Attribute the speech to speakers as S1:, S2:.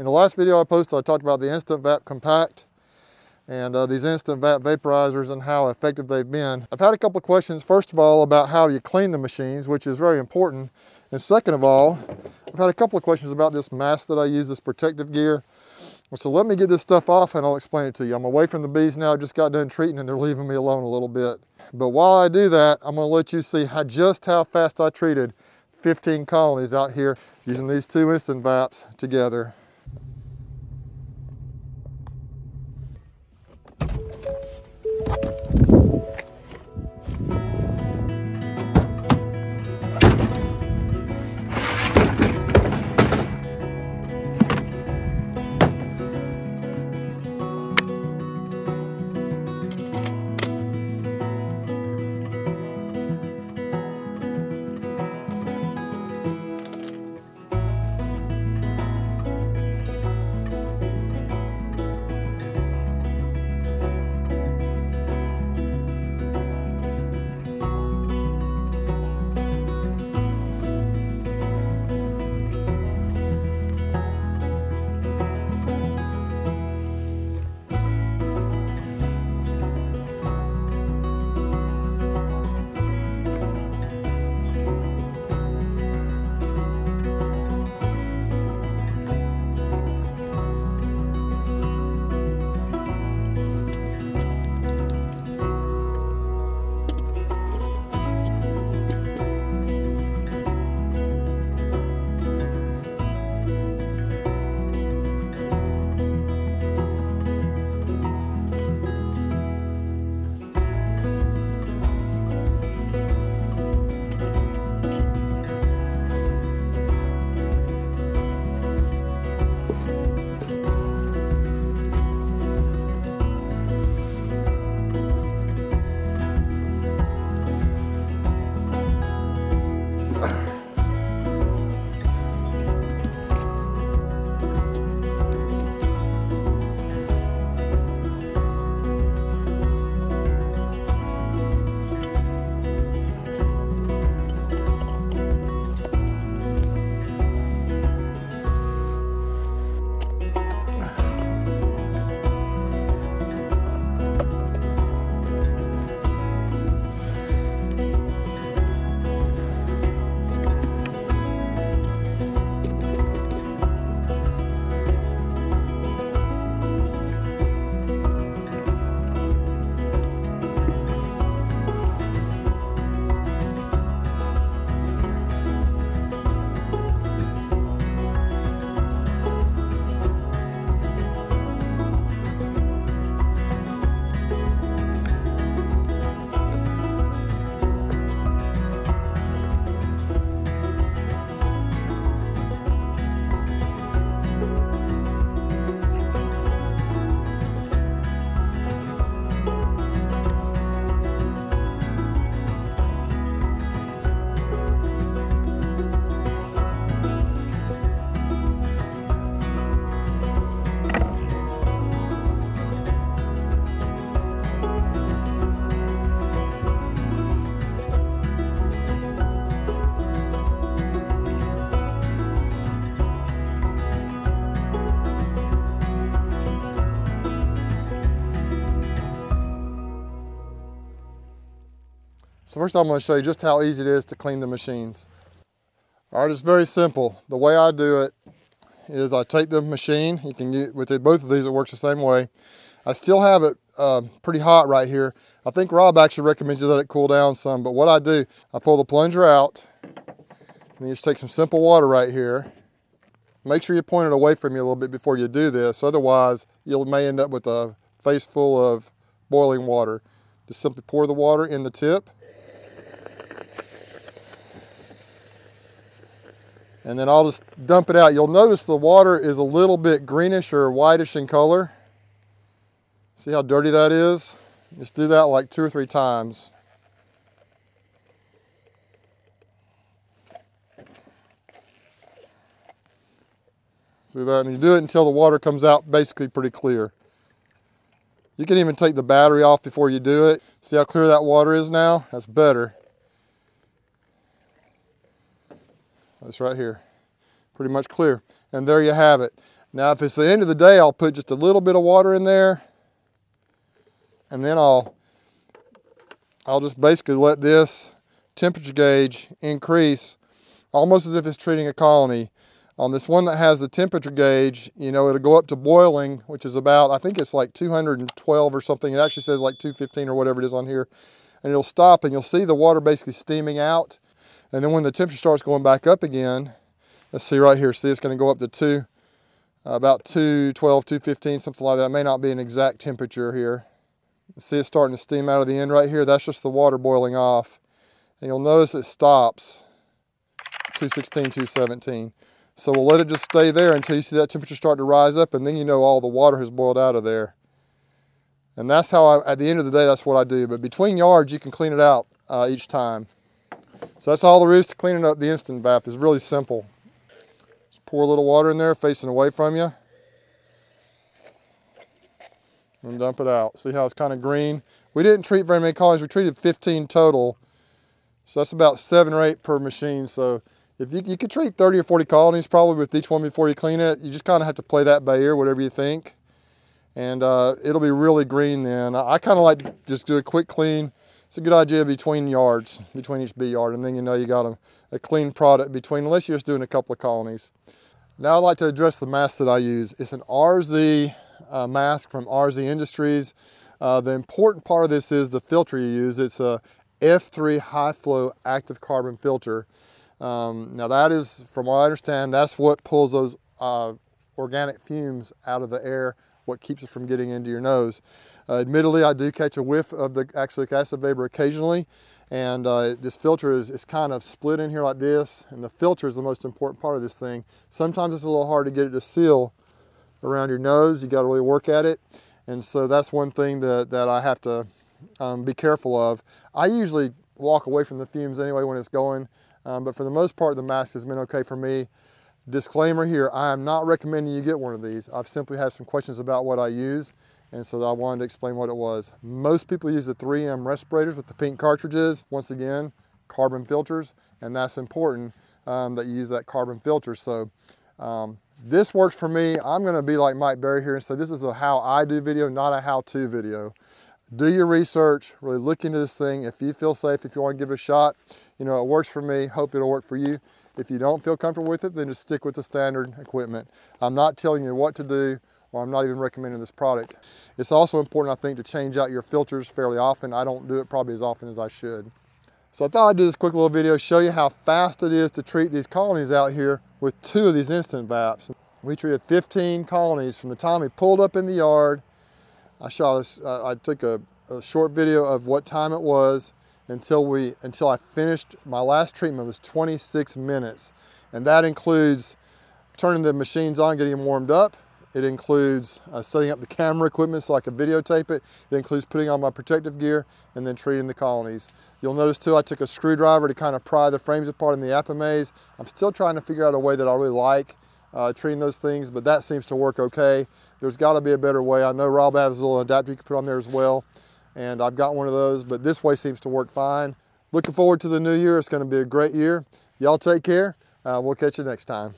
S1: In the last video I posted, I talked about the Instantvap Compact and uh, these Instantvap vaporizers and how effective they've been. I've had a couple of questions, first of all, about how you clean the machines, which is very important. And second of all, I've had a couple of questions about this mask that I use, this protective gear. So let me get this stuff off and I'll explain it to you. I'm away from the bees now, I just got done treating and they're leaving me alone a little bit. But while I do that, I'm gonna let you see how, just how fast I treated 15 colonies out here using these two instant vaps together. So first I'm going to show you just how easy it is to clean the machines. All right, it's very simple. The way I do it is I take the machine, you can get, with it, both of these it works the same way. I still have it uh, pretty hot right here. I think Rob actually recommends you let it cool down some, but what I do, I pull the plunger out, and you just take some simple water right here. Make sure you point it away from you a little bit before you do this, otherwise you may end up with a face full of boiling water. Just simply pour the water in the tip, and then I'll just dump it out. You'll notice the water is a little bit greenish or whitish in color. See how dirty that is? Just do that like two or three times. See that? And you do it until the water comes out basically pretty clear. You can even take the battery off before you do it. See how clear that water is now? That's better. That's right here. Pretty much clear. And there you have it. Now, if it's the end of the day, I'll put just a little bit of water in there and then I'll, I'll just basically let this temperature gauge increase almost as if it's treating a colony. On this one that has the temperature gauge, you know, it'll go up to boiling, which is about, I think it's like 212 or something. It actually says like 215 or whatever it is on here. And it'll stop and you'll see the water basically steaming out. And then when the temperature starts going back up again, let's see right here, see it's gonna go up to two, uh, about 212, 215, something like that. It may not be an exact temperature here. See it's starting to steam out of the end right here? That's just the water boiling off. And you'll notice it stops 216, 217. So we'll let it just stay there until you see that temperature start to rise up and then you know all the water has boiled out of there. And that's how I, at the end of the day, that's what I do. But between yards, you can clean it out uh, each time. So that's all there is to cleaning up the Instantvap. It's really simple. Just pour a little water in there facing away from you. And dump it out. See how it's kind of green? We didn't treat very many colonies. We treated 15 total. So that's about seven or eight per machine. So if you, you could treat 30 or 40 colonies probably with each one before you clean it. You just kind of have to play that by ear, whatever you think. And uh, it'll be really green then. I, I kind of like to just do a quick clean. It's a good idea between yards, between each bee yard, and then you know you got a, a clean product between, unless you're just doing a couple of colonies. Now I'd like to address the mask that I use. It's an RZ uh, mask from RZ Industries. Uh, the important part of this is the filter you use. It's a F3 high flow active carbon filter. Um, now that is, from what I understand, that's what pulls those uh, organic fumes out of the air, what keeps it from getting into your nose. Uh, admittedly, I do catch a whiff of the oxalic acid vapor occasionally, and uh, this filter is, is kind of split in here like this, and the filter is the most important part of this thing. Sometimes it's a little hard to get it to seal around your nose. You got to really work at it, and so that's one thing that, that I have to um, be careful of. I usually walk away from the fumes anyway when it's going. Um, but for the most part, the mask has been okay for me. Disclaimer here, I am not recommending you get one of these. I've simply had some questions about what I use, and so I wanted to explain what it was. Most people use the 3M respirators with the pink cartridges. Once again, carbon filters, and that's important um, that you use that carbon filter. So um, this works for me. I'm gonna be like Mike Berry here and say this is a how I do video, not a how-to video do your research, really look into this thing. If you feel safe, if you want to give it a shot, you know, it works for me. Hope it'll work for you. If you don't feel comfortable with it, then just stick with the standard equipment. I'm not telling you what to do, or I'm not even recommending this product. It's also important, I think, to change out your filters fairly often. I don't do it probably as often as I should. So I thought I'd do this quick little video, show you how fast it is to treat these colonies out here with two of these instant VAPs. We treated 15 colonies from the time we pulled up in the yard I shot a, uh, I took a, a, short video of what time it was until we until I finished my last treatment was 26 minutes. And that includes turning the machines on getting them warmed up. It includes uh, setting up the camera equipment so I can videotape it. It includes putting on my protective gear and then treating the colonies. You'll notice too I took a screwdriver to kind of pry the frames apart in the Apimaye I'm still trying to figure out a way that I really like uh, treating those things but that seems to work okay. There's got to be a better way. I know Rob has a little adapter you can put on there as well, and I've got one of those, but this way seems to work fine. Looking forward to the new year. It's going to be a great year. Y'all take care. Uh, we'll catch you next time.